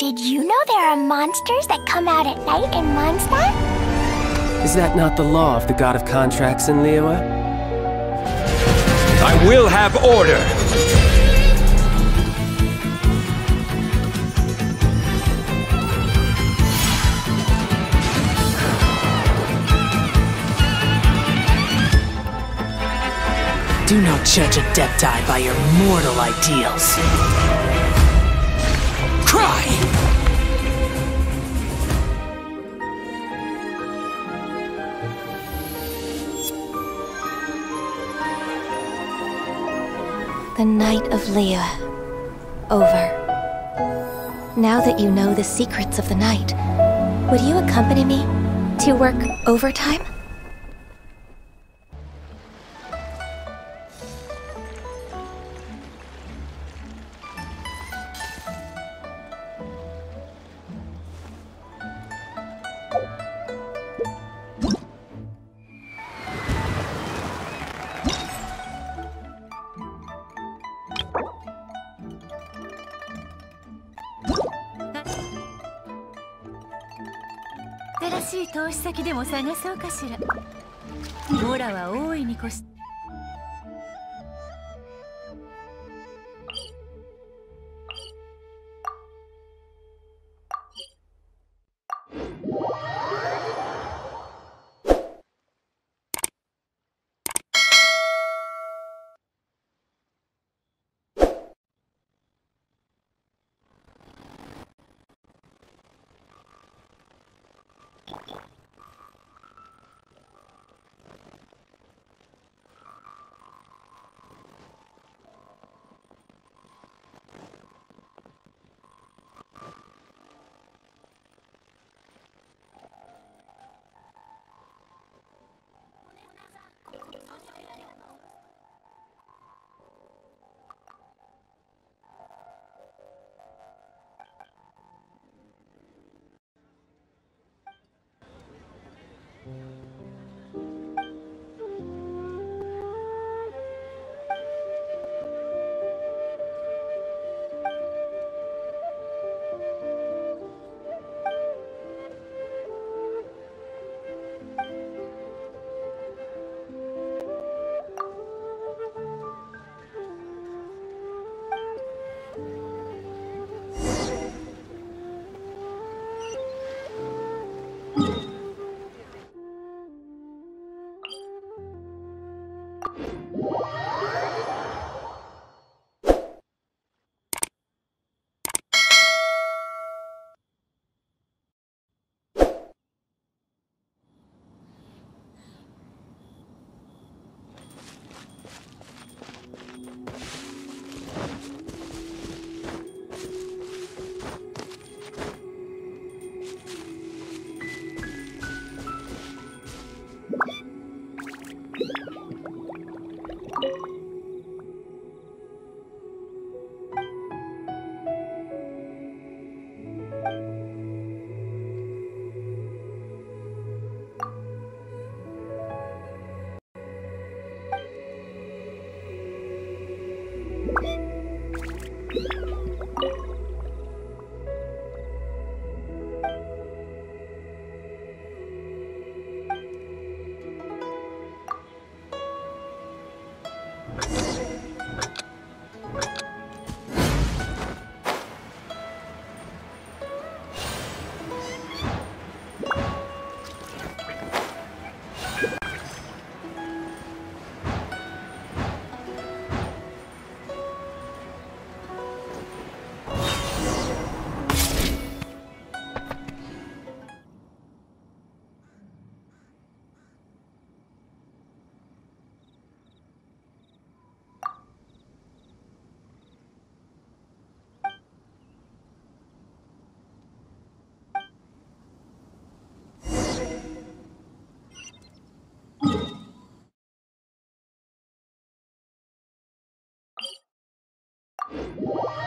Did you know there are monsters that come out at night in Mondstadt? Is that not the law of the god of contracts in Liyue? I will have order! Do not judge a Adepti by your mortal ideals. Cry! The night of Liyue. Over. Now that you know the secrets of the night, would you accompany me to work overtime? しい投資先でも探そうかしら。モラは大いに越し「you you